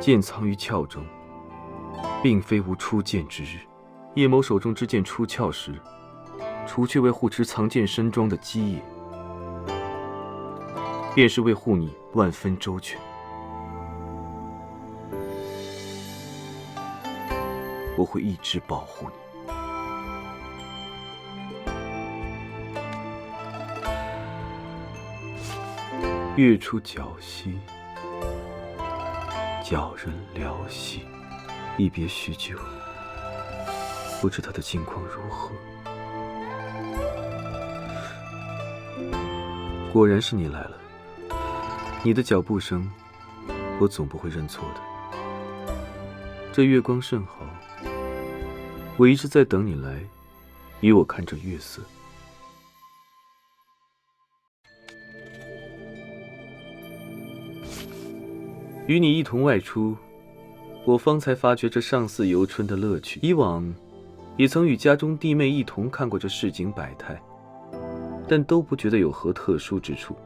剑藏于鞘中，并非无出剑之日。叶某手中之剑出鞘时，除却为护持藏剑身装的基业，便是为护你万分周全。我会一直保护你。月出皎兮，皎人寥兮。一别许久，不知他的近况如何。果然是你来了。你的脚步声，我总不会认错的。这月光甚好，我一直在等你来，与我看这月色。与你一同外出，我方才发觉这上巳游春的乐趣。以往，也曾与家中弟妹一同看过这市井百态，但都不觉得有何特殊之处。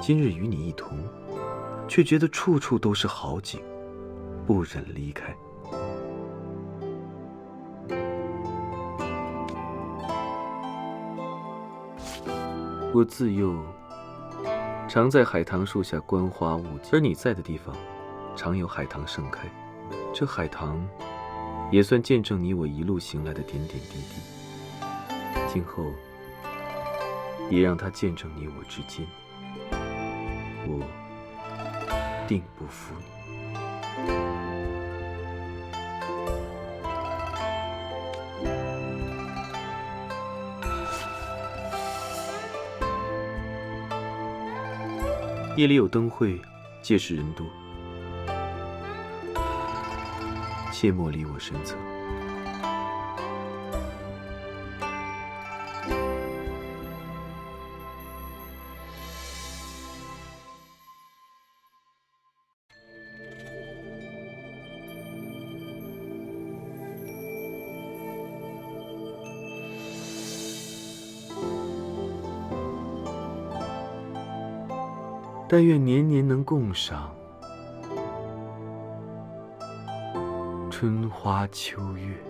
今日与你一同，却觉得处处都是好景，不忍离开。我自幼。常在海棠树下观花物景，而你在的地方，常有海棠盛开。这海棠，也算见证你我一路行来的点点滴滴。今后，也让它见证你我之间，我定不负你。夜里有灯会，届时人多，切莫离我身侧。但愿年年能共赏春花秋月。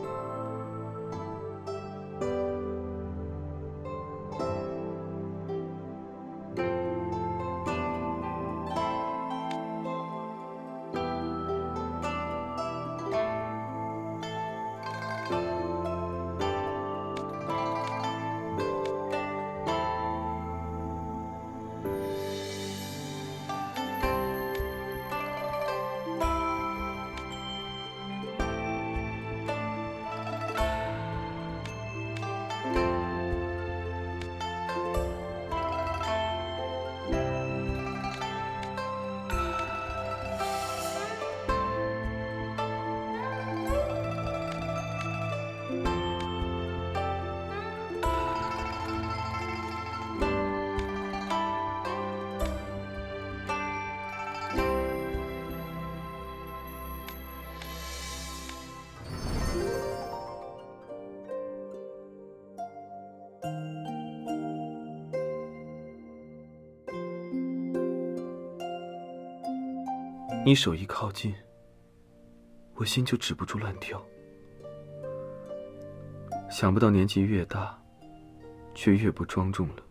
你手一靠近，我心就止不住乱跳。想不到年纪越大，却越不庄重了。